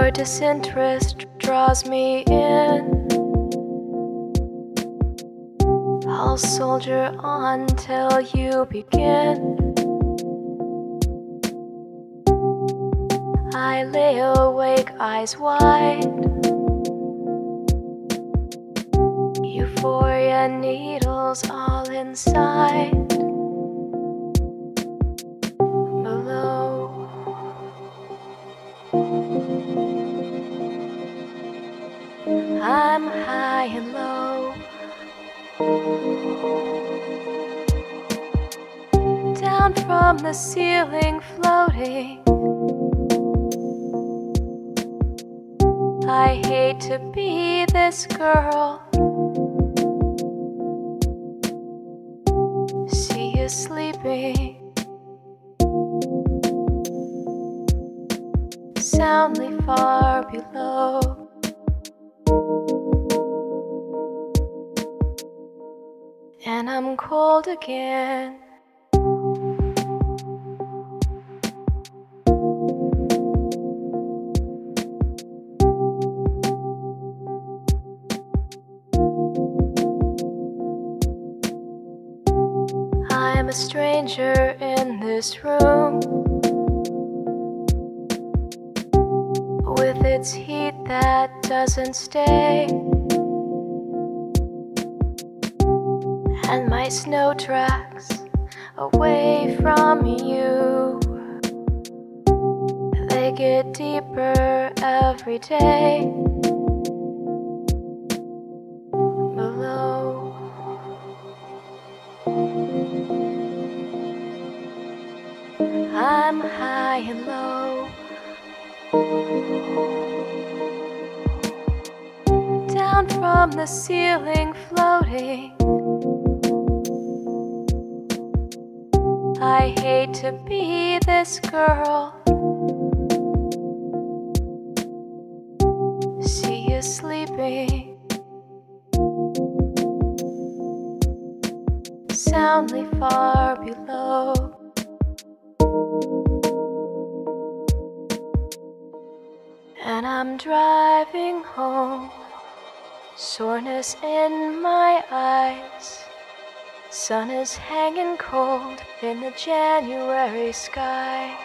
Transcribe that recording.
Your disinterest draws me in. I'll soldier on till you begin. I lay awake, eyes wide. Euphoria needles all inside. From the ceiling, floating. I hate to be this girl. See you sleeping. Soundly far below. And I'm cold again. A stranger in this room with its heat that doesn't stay, and my snow tracks away from you. They get deeper every day. Below. And low. Down from the ceiling, floating. I hate to be this girl. See you sleeping. Soundly far below. I'm driving home, soreness in my eyes. Sun is hanging cold in the January sky.